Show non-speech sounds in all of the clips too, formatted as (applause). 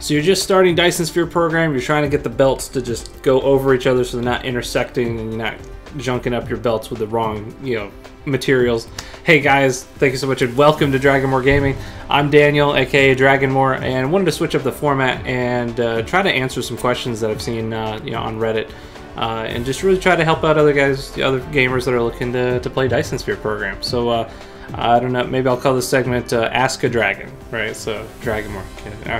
So you're just starting Dyson Sphere program. You're trying to get the belts to just go over each other so they're not intersecting and you're not junking up your belts with the wrong, you know, materials. Hey guys, thank you so much and welcome to Dragonmore Gaming. I'm Daniel, aka Dragonmore, and wanted to switch up the format and uh, try to answer some questions that I've seen, uh, you know, on Reddit, uh, and just really try to help out other guys, the other gamers that are looking to, to play Dyson Sphere program. So. I don't know. Maybe I'll call this segment uh, "Ask a Dragon," right? So Dragonmore.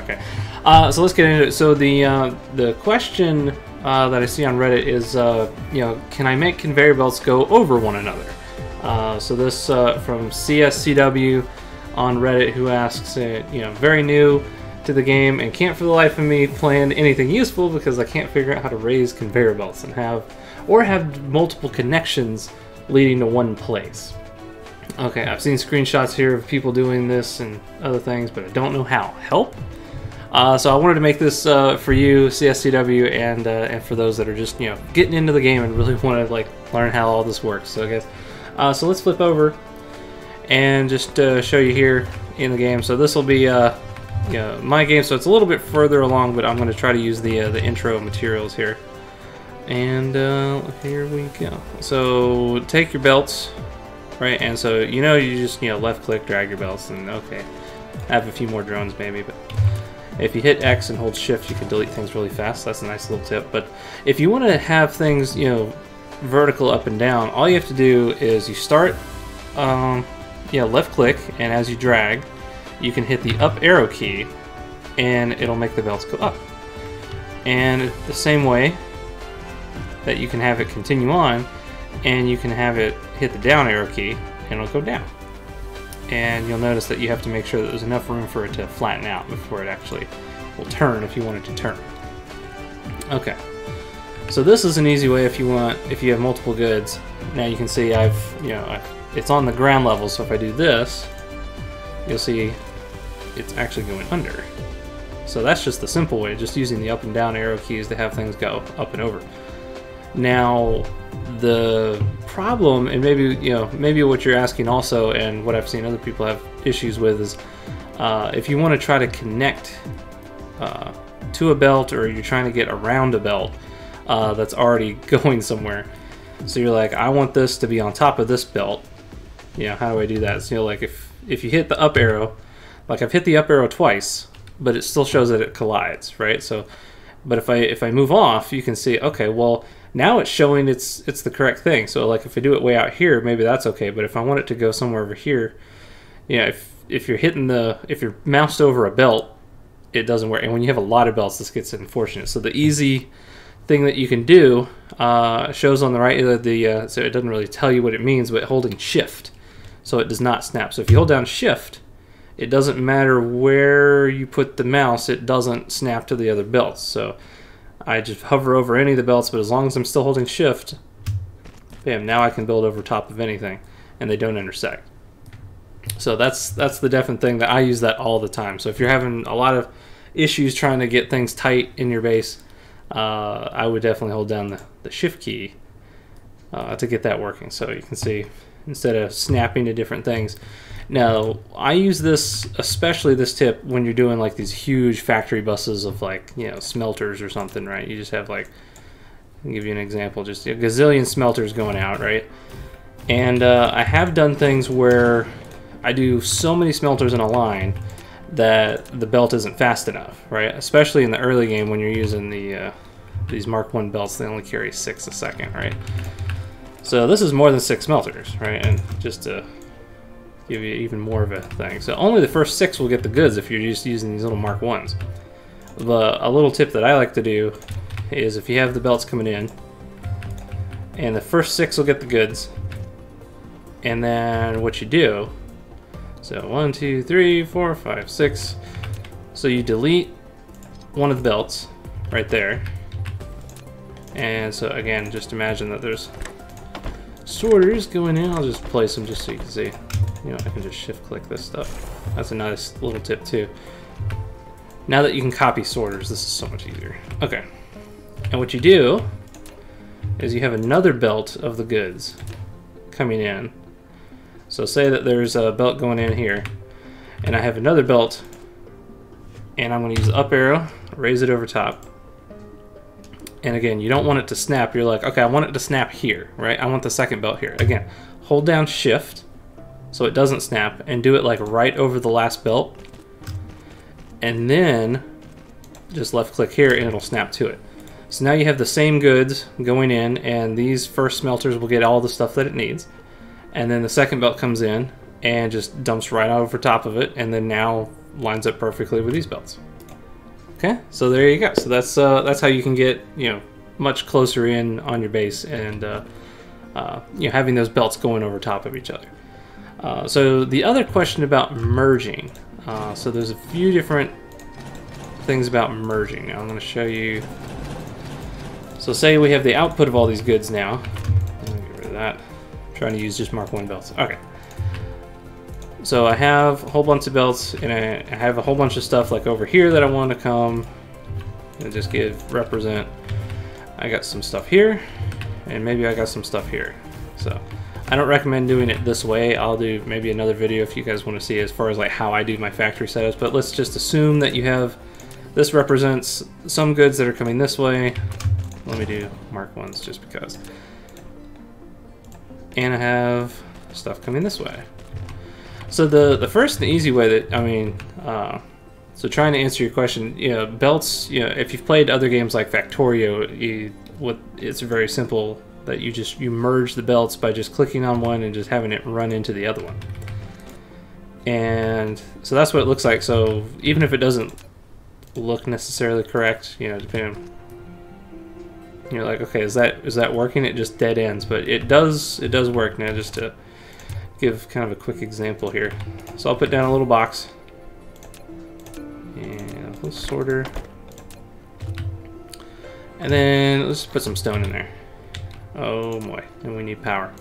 Okay. Uh, so let's get into it. So the uh, the question uh, that I see on Reddit is, uh, you know, can I make conveyor belts go over one another? Uh, so this from CSCW on Reddit, who asks, you know, very new to the game and can't for the life of me plan anything useful because I can't figure out how to raise conveyor belts and have or have multiple connections leading to one place. Okay, I've seen screenshots here of people doing this and other things, but I don't know how. Help? Uh, so I wanted to make this uh, for you, CSCW, and uh, and for those that are just you know getting into the game and really (laughs) want to like learn how all this works. So I guess, uh, so let's flip over and just uh, show you here in the game. So this will be uh, you know, my game, so it's a little bit further along, but I'm going to try to use the the intro materials here. And here we go. So take your belts right? And so you know you just you know left click, drag your belts, and okay, I have a few more drones maybe, but if you hit X and hold Shift, you can delete things really fast. That's a nice little tip. But if you want to have things you know vertical up and down, all you have to do is you start, um, yeah, left click, and as you drag, you can hit the up arrow key, and it'll make the belts go up. And the same way that you can have it continue on, and you can have it hit the down arrow key and it'll go down. And you'll notice that you have to make sure that there's enough room for it to flatten out before it actually will turn if you want it to turn. Okay. So this is an easy way if you want, if you have multiple goods. Now you can see I've, you know, it's on the ground level, so if I do this, you'll see it's actually going under. So that's just the simple way, just using the up and down arrow keys to have things go up and over. Now, the problem, and maybe you know, maybe what you're asking also, and what I've seen other people have issues with is uh, if you want to try to connect uh, to a belt, or you're trying to get around a belt uh, that's already (laughs) going somewhere. So you're like, I want this to be on top of this belt. You know, how do I do that? So you know, like if if you hit the up arrow, like I've hit the up arrow twice, but it still shows that it collides, right? So, but if I if I move off, you can see, okay, well now it's showing it's it's the correct thing. So like if I do it way out here, maybe that's okay. But if I want it to go somewhere over here, yeah, if if you're hitting the if you're moused over a belt, it doesn't work. And when you have a lot of belts, this gets unfortunate. So the easy thing that you can do uh, shows on the right uh, the uh, so it doesn't really tell you what it means, but holding Shift, so it does not snap. So if you hold down Shift, it doesn't matter where you put the mouse, it doesn't snap to the other belts. So I just hover over any of the belts, but as long as I'm still holding shift, bam, now I can build over top of anything, and they don't intersect. So that's that's the definite thing that I use that all the time. So if you're having a lot of issues trying to get things tight in your base, uh, I would definitely hold down the, the shift key uh, to get that working. So you can see instead of snapping to different things, now, I use this, especially this tip, when you're doing like these huge factory buses of like, you know, smelters or something, right? You just have like, I'll give you an example, just a gazillion smelters going out, right? And uh, I have done things where I do so many smelters in a line that the belt isn't fast enough, right? Especially in the early game when you're using the uh, these Mark 1 belts, they only carry six a second, right? So this is more than six smelters, right? And just to give you even more of a thing. So only the first six will get the goods if you're just using these little Mark 1s. The, a little tip that I like to do is if you have the belts coming in, and the first six will get the goods, and then what you do, so one, two, three, four, five, six, so you delete one of the belts right there, and so again, just imagine that there's sorters going in. I'll just place them just so you can see. You know, I can just shift click this stuff. That's a nice little tip too. Now that you can copy sorters, this is so much easier. Okay. And what you do is you have another belt of the goods coming in. So say that there's a belt going in here, and I have another belt, and I'm going to use up arrow, raise it over top. And again, you don't want it to snap. You're like, okay, I want it to snap here, right? I want the second belt here. Again, hold down shift so it doesn't snap and do it like right over the last belt. And then just left click here and it'll snap to it. So now you have the same goods going in and these first smelters will get all the stuff that it needs. And then the second belt comes in and just dumps right over top of it and then now lines up perfectly with these belts. Okay, so there you go. So that's uh, that's how you can get you know much closer in on your base and uh, uh, you know having those belts going over top of each other. Uh, so the other question about merging. Uh, so there's a few different things about merging. I'm going to show you. So say we have the output of all these goods now. Let me get rid of that. I'm trying to use just Mark 1 belts. Okay. So I have a whole bunch of belts, and I have a whole bunch of stuff like over here that I want to come and just give represent. I got some stuff here, and maybe I got some stuff here. So I don't recommend doing it this way. I'll do maybe another video if you guys want to see as far as like how I do my factory setups. But let's just assume that you have this represents some goods that are coming this way. Let me do mark ones just because. And I have stuff coming this way. So the the first and easy way that I mean, uh, so trying to answer your question, you know, belts. You know, if you've played other games like Factorio, you, what it's very simple that you just you merge the belts by just clicking on one and just having it run into the other one. And so that's what it looks like. So even if it doesn't look necessarily correct, you know, depending. You're like, okay, is that is that working? It just dead ends, but it does it does work now. Just to give kind of a quick example here. So I'll put down a little box and a sorter. And then let's put some stone in there. Oh boy, and we need power.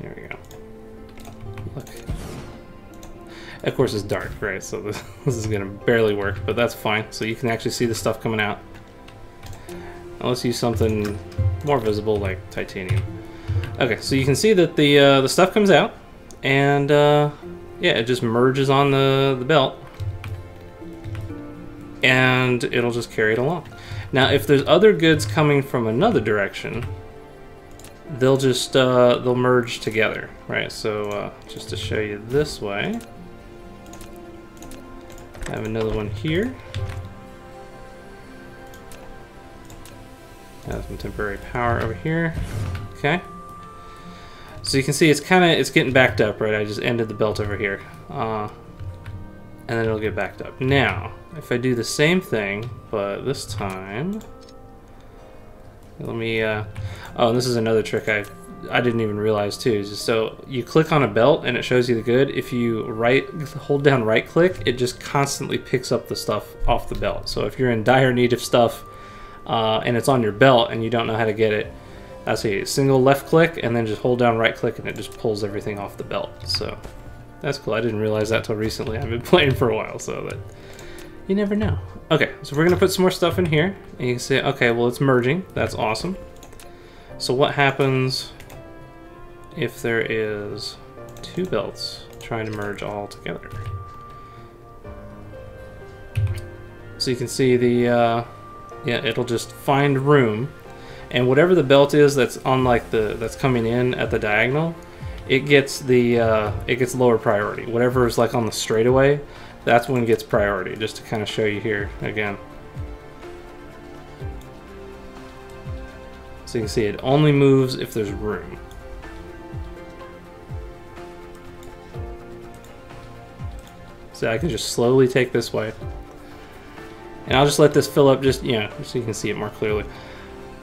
There we go. Look. Of course it's dark, right? So this, (laughs) this is gonna barely work, but that's fine. So you can actually see the stuff coming out. Now let's use something more visible like titanium. Okay, so you can see that the uh, the stuff comes out, and uh, yeah, it just merges on the, the belt, and it'll just carry it along. Now, if there's other goods coming from another direction, they'll just uh, they'll merge together, right? So uh, just to show you this way, I have another one here. Have some temporary power over here. Okay. So you can see it's kind of, it's getting backed up, right? I just ended the belt over here. Uh, and then it'll get backed up. Now, if I do the same thing, but this time, let me, uh, oh, this is another trick I I didn't even realize too. Just so you click on a belt and it shows you the good. If you right hold down right click, it just constantly picks up the stuff off the belt. So if you're in dire need of stuff uh, and it's on your belt and you don't know how to get it, that's a single left click and then just hold down right click and it just pulls everything off the belt. So that's cool. I didn't realize that till recently. I've been (laughs) playing for a while, so that you never know. Okay, so we're gonna put some more stuff in here and you can see, okay, well it's merging. That's awesome. So what happens if there is two belts trying to merge all together? So you can see the, uh, yeah, it'll just find room and whatever the belt is that's on like the that's coming in at the diagonal it gets the uh, it gets lower priority. Whatever is like on the straightaway that's when it gets priority just to kind of show you here again. So you can see it only moves if there's room. So I can just slowly take this way. And I'll just let this fill up just you know so you can see it more clearly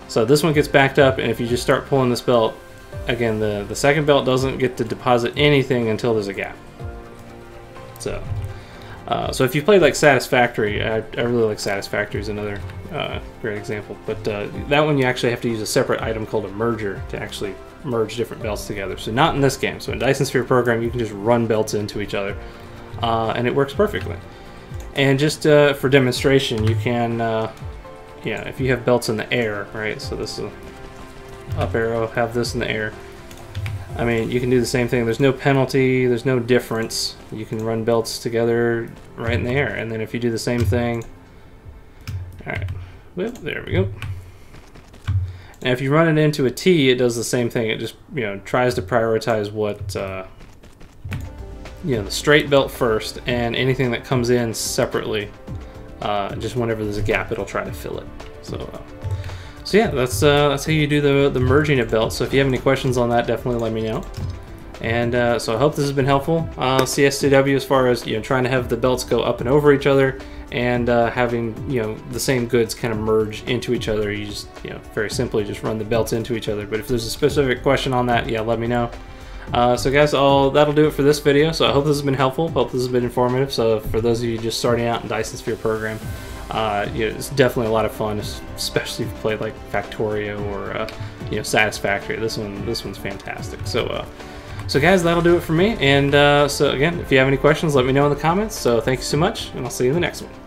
so this one gets backed up, and if you just start pulling this belt, again, the, the second belt doesn't get to deposit anything until there's a gap. So, uh, so if you played like Satisfactory, I, I really like Satisfactory is another uh, great example. But uh, that one you actually have to use a separate item called a merger to actually merge different belts together. So not in this game. So in Dyson Sphere program, you can just run belts into each other, uh, and it works perfectly. And just uh, for demonstration, you can uh, yeah, if you have belts in the air, right? So this is up arrow, have this in the air. I mean, you can do the same thing. There's no penalty. There's no difference. You can run belts together right in the air. And then if you do the same thing, all right, well, there we go. And if you run it into a T, it does the same thing. It just, you know, tries to prioritize what, uh, you know, the straight belt first, and anything that comes in separately, uh, just whenever there's a gap, it'll try to fill it. So, uh, so yeah, that's uh, that's how you do the the merging of belts. So if you have any questions on that, definitely let me know. And uh, so I hope this has been helpful. Uh, CSCW as far as you know, trying to have the belts go up and over each other, and uh, having you know the same goods kind of merge into each other. You just you know very simply just run the belts into each other. But if there's a specific question on that, yeah, let me know. Uh, so guys, all that'll do it for this video. So I hope this has been helpful. Hope this has been informative. So for those of you just starting out in Dyson Sphere program, uh, you know, it's definitely a lot of fun, especially if you play like Factorio or uh, you know Satisfactory. This one, this one's fantastic. So, uh, so guys, that'll do it for me. And uh, so again, if you have any questions, let me know in the comments. So thank you so much, and I'll see you in the next one.